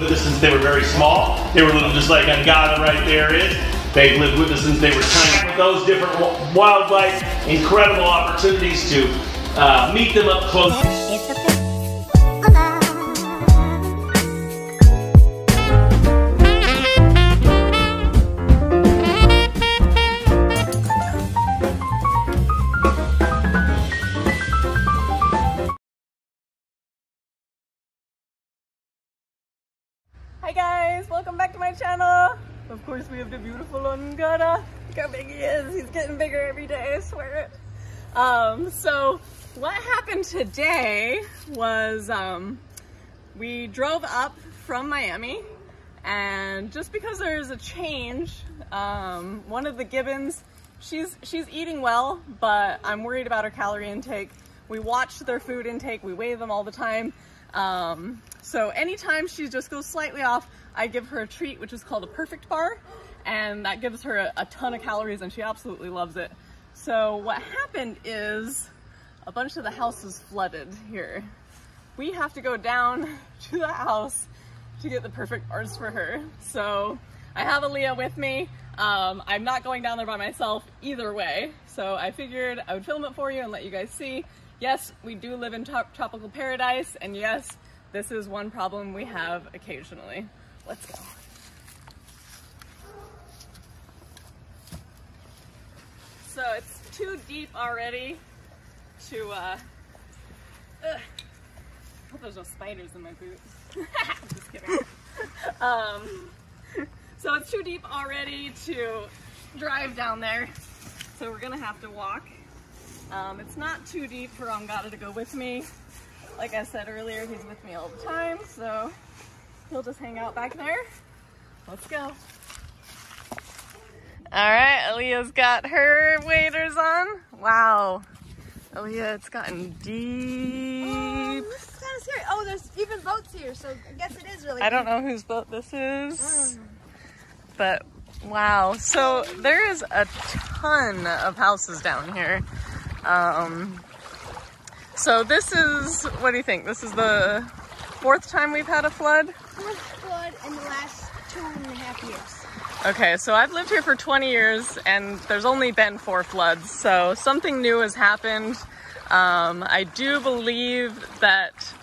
with us since they were very small. They were little, just like Angada right there is. They've lived with us since they were tiny. Those different wildlife, incredible opportunities to uh, meet them up close. Hi guys, welcome back to my channel. Of course we have the beautiful Angada. Look how big he is. He's getting bigger every day, I swear it. Um, so what happened today was um, we drove up from Miami and just because there's a change, um, one of the gibbons, she's, she's eating well, but I'm worried about her calorie intake. We watch their food intake, we weigh them all the time. Um, so anytime she just goes slightly off, I give her a treat, which is called a perfect bar. And that gives her a, a ton of calories and she absolutely loves it. So what happened is a bunch of the house is flooded here. We have to go down to the house to get the perfect bars for her. So I have Aaliyah with me. Um, I'm not going down there by myself either way. So I figured I would film it for you and let you guys see. Yes, we do live in tropical paradise and yes, this is one problem we have occasionally. Let's go. So it's too deep already to, uh, ugh. I hope there's no spiders in my boots. Just kidding. um, so it's too deep already to drive down there. So we're gonna have to walk. Um, it's not too deep for Angada to go with me. Like I said earlier, he's with me all the time, so he'll just hang out back there. Let's go. All right, Aaliyah's got her waders on. Wow. Aaliyah, it's gotten deep. Oh, this is kind of scary. Oh, there's even boats here, so I guess it is really I don't know whose boat this is, but wow. So there is a ton of houses down here. Um, so this is, what do you think? This is the fourth time we've had a flood? Fourth flood in the last two and a half years. Okay, so I've lived here for 20 years and there's only been four floods, so something new has happened. Um, I do believe that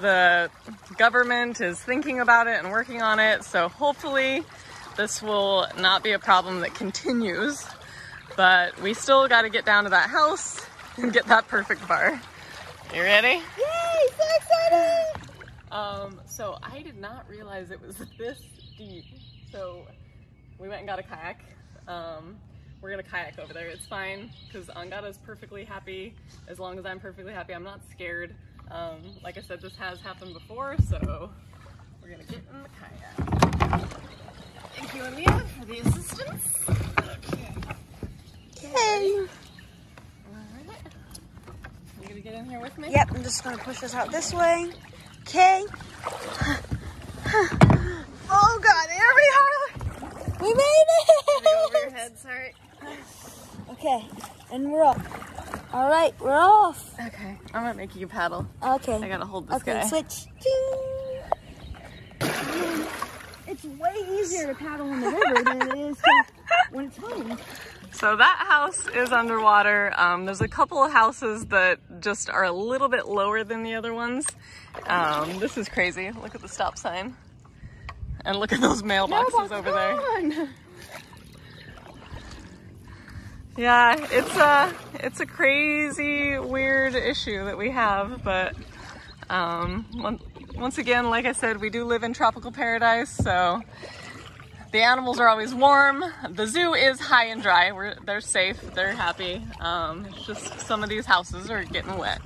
the government is thinking about it and working on it, so hopefully this will not be a problem that continues. But we still got to get down to that house and get that perfect bar. You ready? Yay, so exciting! Um, so I did not realize it was this deep. So we went and got a kayak. Um, we're gonna kayak over there. It's fine because Angada's perfectly happy as long as I'm perfectly happy. I'm not scared. Um, like I said, this has happened before, so we're gonna get in the kayak. Thank you, Aaliyah, for the assistance. Okay. Yay! Gonna get in here with me? Yep, I'm just gonna push us out this way. Okay. Oh god, everybody Harley! We made Gonna over your it! head, sorry. Okay, and we're off. Alright, we're off. Okay, I'm gonna make you paddle. Okay. I gotta hold this Okay, guy. switch. Ding. It's way easier to paddle in the river than it is when it's home. So that house is underwater. Um, there's a couple of houses that just are a little bit lower than the other ones. Um, this is crazy. Look at the stop sign. And look at those mailboxes over there. Yeah, it's a it's a crazy, weird issue that we have, but um, once again, like I said, we do live in tropical paradise, so the animals are always warm. The zoo is high and dry. We're, they're safe. They're happy. Um, it's just some of these houses are getting wet.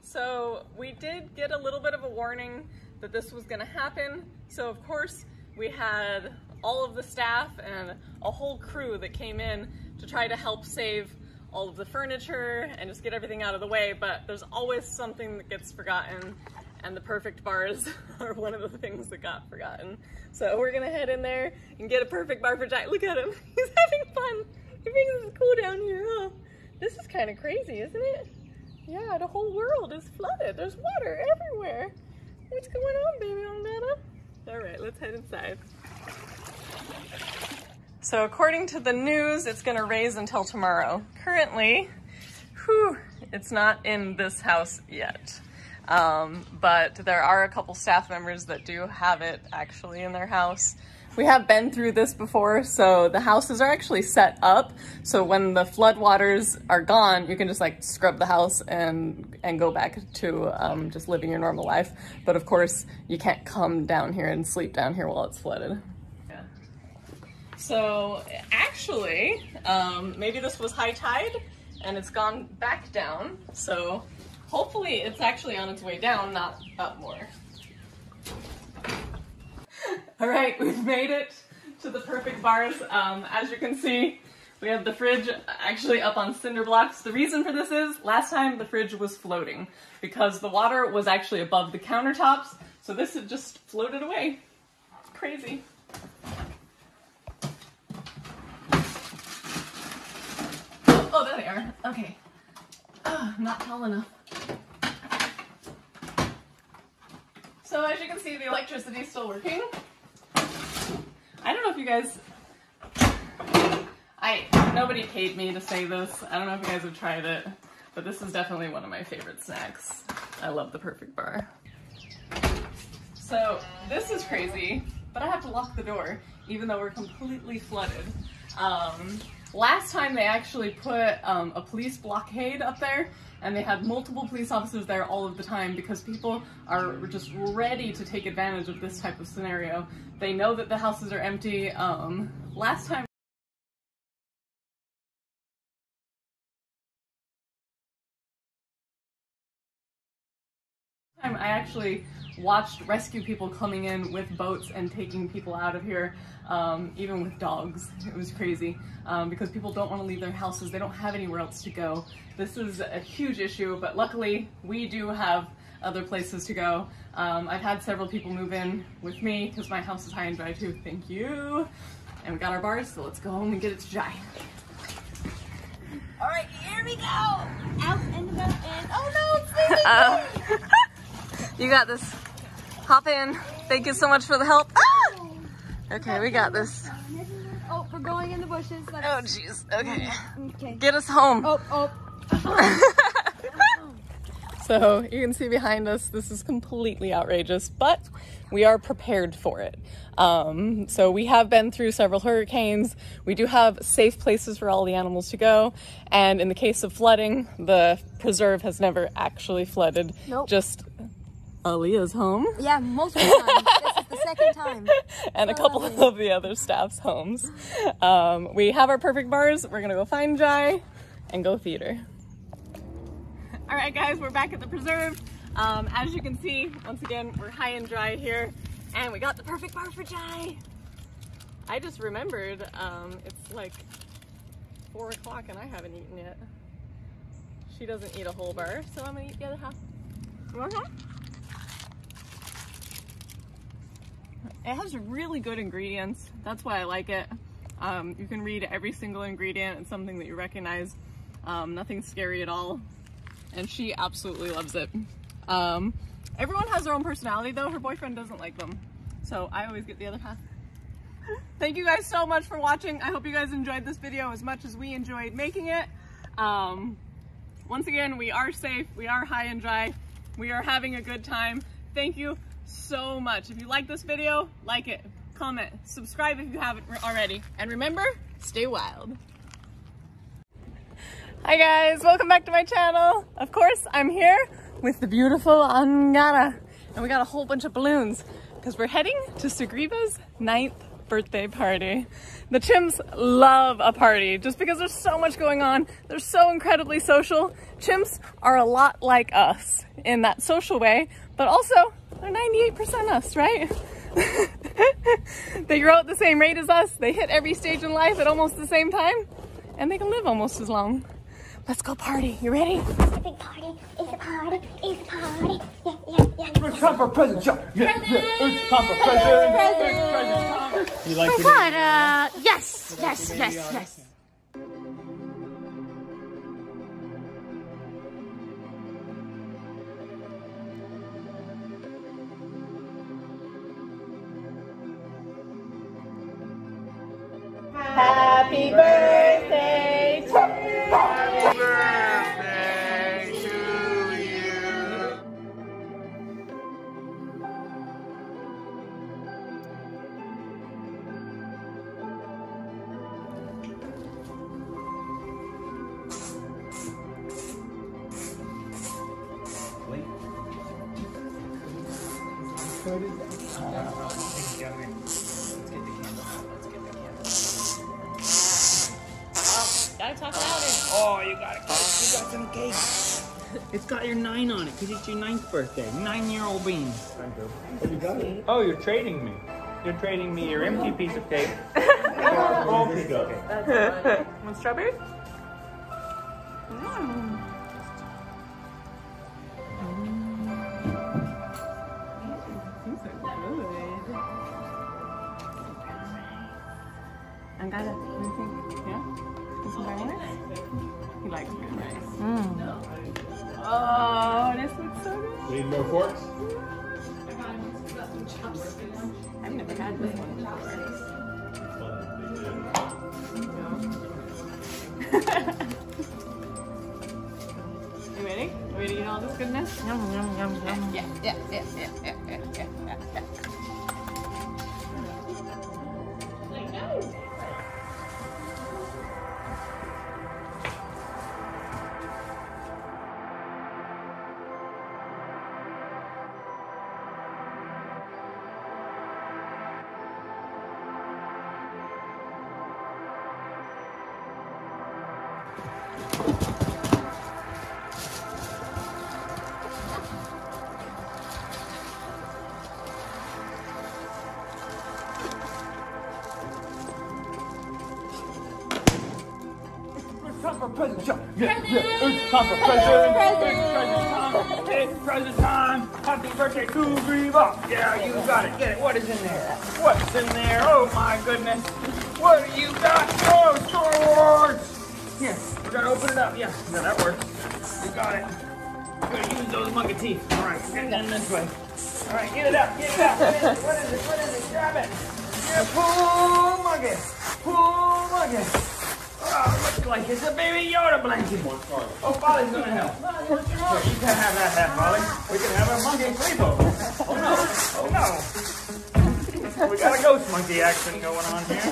So we did get a little bit of a warning that this was going to happen. So of course we had all of the staff and a whole crew that came in to try to help save all of the furniture and just get everything out of the way. But there's always something that gets forgotten and the perfect bars are one of the things that got forgotten. So we're gonna head in there and get a perfect bar for Jack. Look at him, he's having fun. He cool down here, huh? This is kind of crazy, isn't it? Yeah, the whole world is flooded. There's water everywhere. What's going on, baby Angada? All right, let's head inside. So according to the news, it's gonna raise until tomorrow. Currently, whew, it's not in this house yet. Um, but there are a couple staff members that do have it actually in their house. We have been through this before, so the houses are actually set up. So when the flood waters are gone, you can just like scrub the house and and go back to um, just living your normal life. But of course, you can't come down here and sleep down here while it's flooded. Yeah. So actually, um, maybe this was high tide and it's gone back down. So hopefully it's actually on its way down, not up more. All right, we've made it to the perfect bars. Um, as you can see, we have the fridge actually up on cinder blocks. The reason for this is last time the fridge was floating because the water was actually above the countertops. So this had just floated away. Crazy. Oh, there they are. Okay. Oh, not tall enough. So as you can see, the electricity is still working. I don't know if you guys, I, nobody paid me to say this. I don't know if you guys have tried it, but this is definitely one of my favorite snacks. I love the perfect bar. So this is crazy, but I have to lock the door, even though we're completely flooded. Um, last time they actually put um, a police blockade up there and they had multiple police officers there all of the time because people are just ready to take advantage of this type of scenario. They know that the houses are empty. Um, last time I actually watched rescue people coming in with boats and taking people out of here, um, even with dogs. It was crazy um, because people don't want to leave their houses. They don't have anywhere else to go. This is a huge issue, but luckily we do have other places to go. Um, I've had several people move in with me because my house is high and dry too. Thank you. And we got our bars, so let's go home and get it to dry. All right, here we go. Out and about and oh no, it's leaving me. You got this. Hop in. Thank you so much for the help. Ah! Okay, we got this. Oh, we're going in the bushes. Oh, jeez. Okay. Okay. Get us home. Oh, oh. So you can see behind us, this is completely outrageous, but we are prepared for it. Um, so we have been through several hurricanes. We do have safe places for all the animals to go. And in the case of flooding, the preserve has never actually flooded. Nope. Just Aaliyah's home Yeah, multiple times. this is the second time. and a couple of the other staff's homes. Um, we have our perfect bars. We're gonna go find Jai and go her. All right, guys, we're back at the preserve. Um, as you can see, once again, we're high and dry here, and we got the perfect bar for Jai. I just remembered um, it's like four o'clock and I haven't eaten yet. She doesn't eat a whole bar, so I'm gonna eat the other half. You want some? It has really good ingredients. That's why I like it. Um, you can read every single ingredient. It's something that you recognize. Um, nothing scary at all. And she absolutely loves it. Um, everyone has their own personality though. Her boyfriend doesn't like them. So I always get the other half. Thank you guys so much for watching. I hope you guys enjoyed this video as much as we enjoyed making it. Um, once again, we are safe. We are high and dry. We are having a good time. Thank you so much. If you like this video, like it, comment, subscribe if you haven't already. And remember, stay wild. Hi guys, welcome back to my channel. Of course, I'm here with the beautiful Angada. And we got a whole bunch of balloons because we're heading to Sugriva's ninth birthday party. The chimps love a party just because there's so much going on. They're so incredibly social. Chimps are a lot like us in that social way, but also they're 98% us, right? they grow at the same rate as us. They hit every stage in life at almost the same time and they can live almost as long. Let's go party. You ready? a big party. It's a party. It's a party. Yeah, yeah, yeah. It's time for present shop. Yeah, yeah. It's time for present. It's present time. You like it? What? Uh, yes, yes, yes, yes. On it because it's your ninth birthday. Nine-year-old bean. Thank you. Oh, you're trading me. You're trading me your empty piece of cake. Oh, piece of cake. Want strawberries? I mm. Goodness? Yum, yum, yum, yum. Yeah, yeah, yeah, yeah, yeah, yeah, yeah, yeah, Time for time. Yeah, yeah. It's time for present. Present. Present time. It's present time. Happy birthday to Reebok. Yeah, you got it. Get it. What is in there? What's in there? Oh my goodness. What do you got? Oh, Star Wars. Here, we gotta open it up. Yeah, yeah, that works. You got it. We're gonna use those monkey teeth. All right, get it this way. All right, get it out. Get it out. What is it? What is it? What is it? Grab it. Yeah, pull monkey. Pull monkey. Looks like it's a baby Yoda blanket. Oh, Polly's gonna help. You can have that hat, Polly. We can have a monkey sleepover. Oh no! Oh no! We got a ghost monkey action going on here.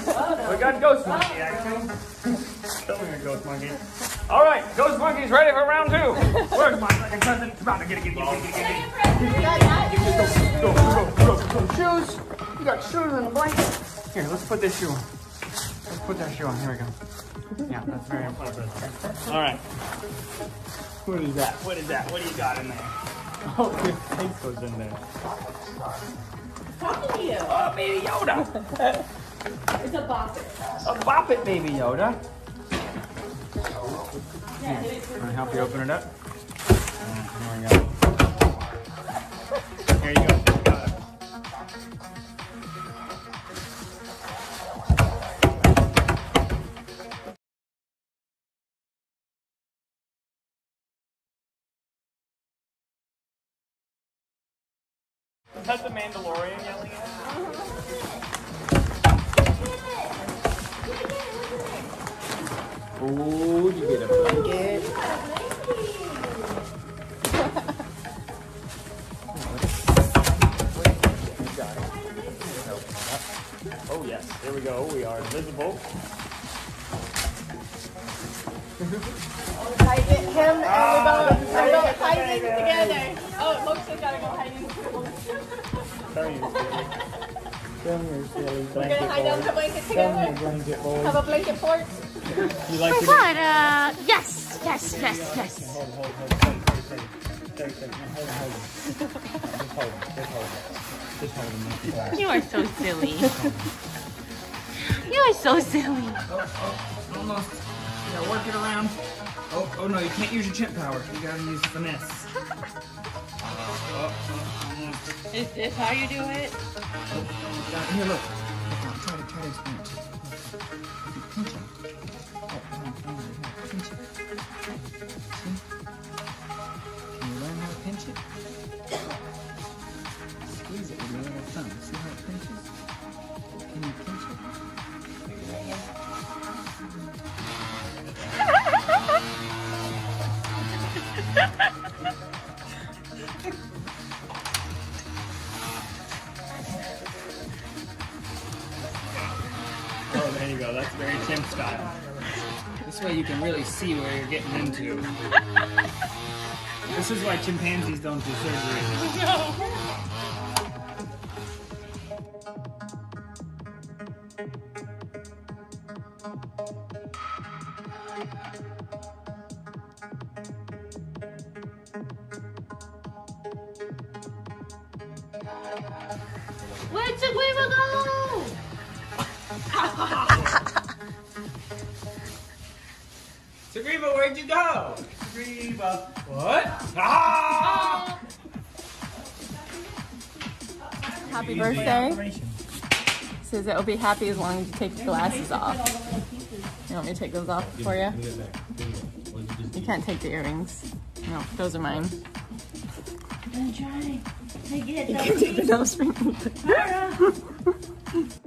We got ghost monkey action. Show me ghost monkey. All right, ghost monkey's ready for round two. Where's my second cousin? Come on, get it, get it. Shoes. You got shoes and a blanket. Here, let's put this shoe on. Let's put that shoe on. Here we go. Yeah, that's very important. All right. What is that? What is that? What do you got in there? Oh, your face goes in there. Talking to you. Oh, baby Yoda. It's a bop it. A bop it, baby Yoda. Here, can I help you open it up? Uh, Here we go. Here you go. Yes, there we go. We are invisible. Hide it, him and we both, we both hiding together. Oh, Moksha's gotta go hiding. Come here. Come here, silly We're gonna hide under the blanket together. blanket boy. Have a blanket fort. You like to Uh, yes, yes, yes, yes. hold, hold, hold, hold, hold, hold, hold, hold, hold, hold, hold, hold, hold him, just hold him, just hold him. You are so silly. You are so silly. Oh, oh, Almost. You gotta work it around. Oh, oh no, you can't use your chimp power. You gotta use finesse. Uh, oh, oh, oh. Is this how you do it? Down here, look. Look, try to try to explain it. Oh, there you go. That's very chimp style. This way you can really see where you're getting into. this is why chimpanzees don't do surgery. Where'd Sugriva. What? Ah! Happy birthday. Says it will be happy as long as you take your glasses off. You want me to take those off for you? You can't take the earrings. No, those are mine. I'm trying to get You can take the nose ring.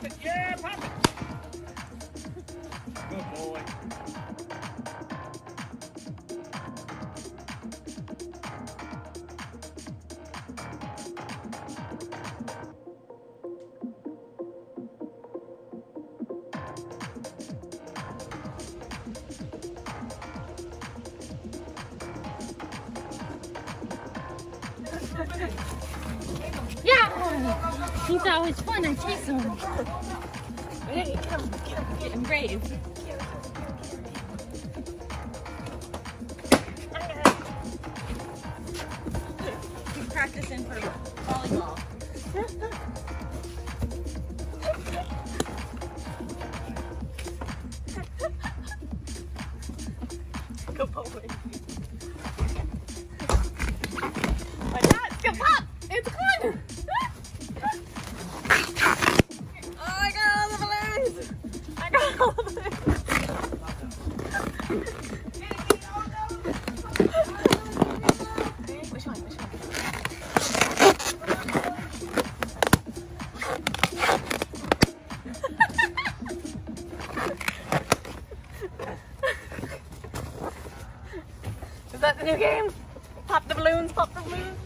pop it. Yeah, pop it. Good boy. Yeah. He thought fun. I chased him. Hey, come, come, get him the new game? Pop the balloons, pop the balloons.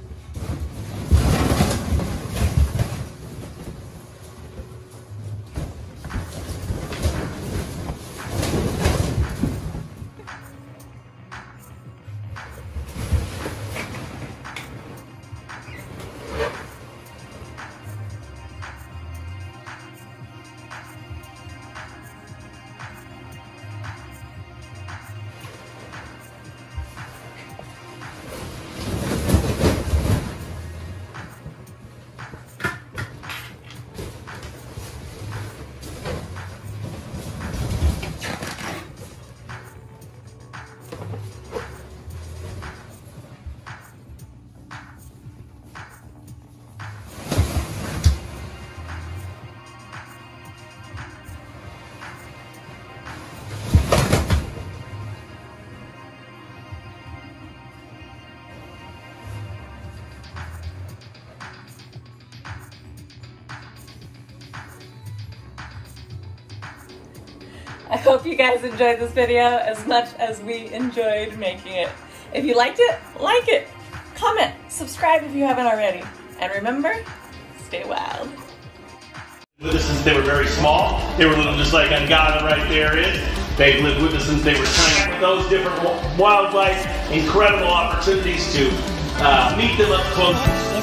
Hope you guys enjoyed this video as much as we enjoyed making it. If you liked it, like it, comment, subscribe if you haven't already. And remember, stay wild. Since they were very small. They were little just like Angada right there is. They've lived with us since they were tiny. Those different wildlife, incredible opportunities to uh, meet them up close.